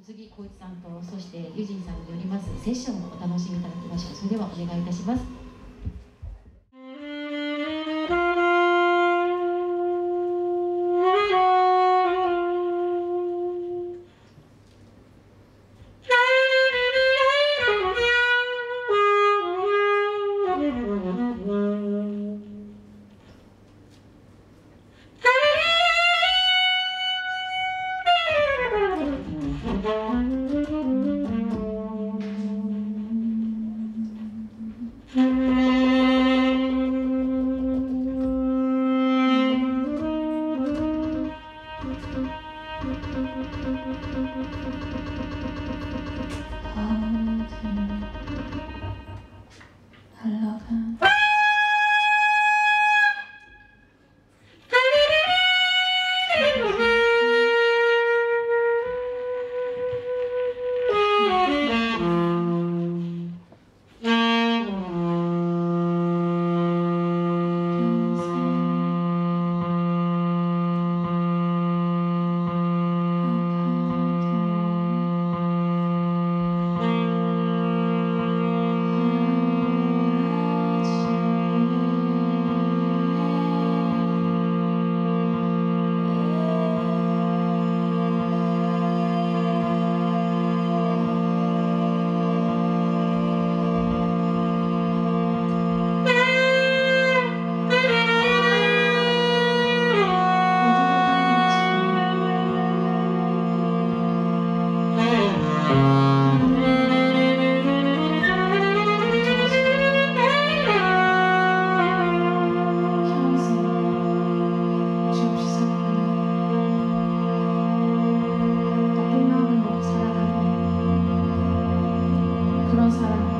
宇津木浩一さんとそしてユジンさんによりますセッションをお楽しみいただきましょう。それではお願いいたします。prosperar.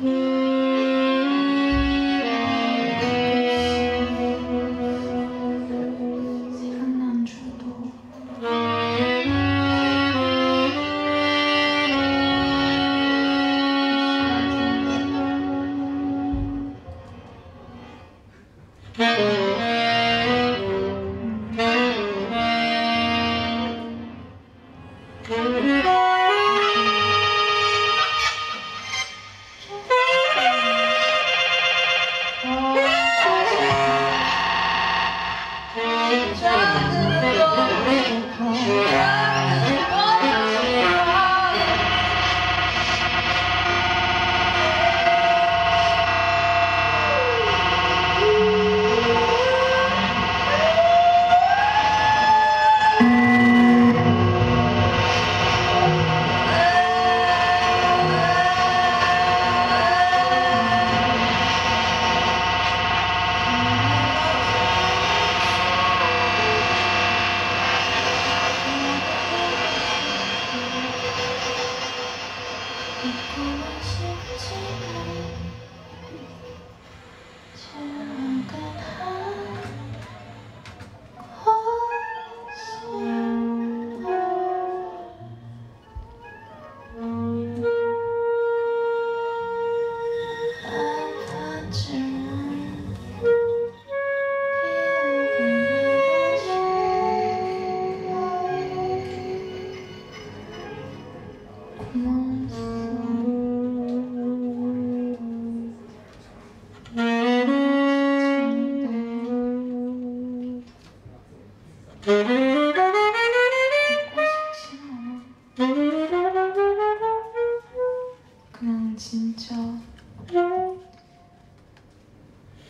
Mm-hmm.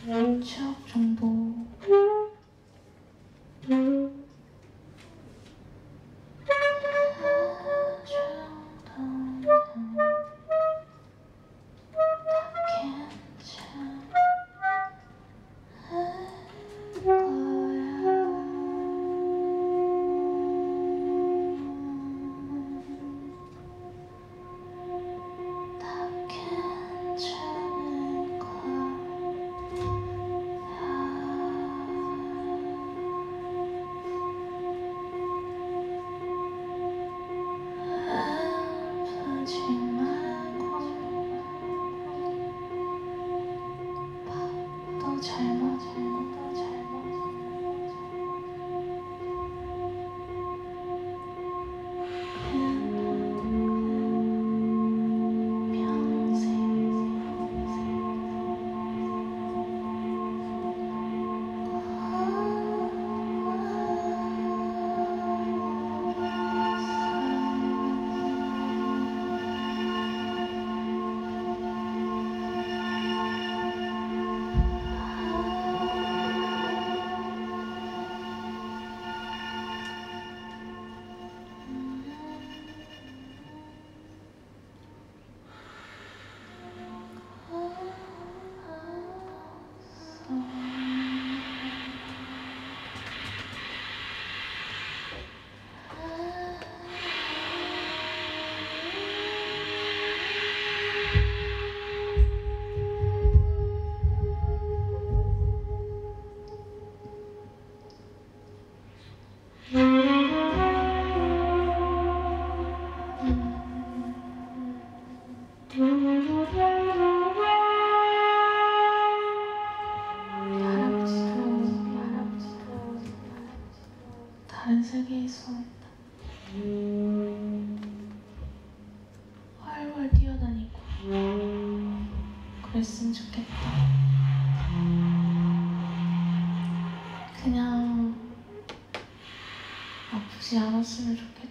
원칙 정도. 잘 다른 세계에서 활활 뛰어다니고 그랬으면 좋겠다. 그냥 아프지 않았으면 좋겠다.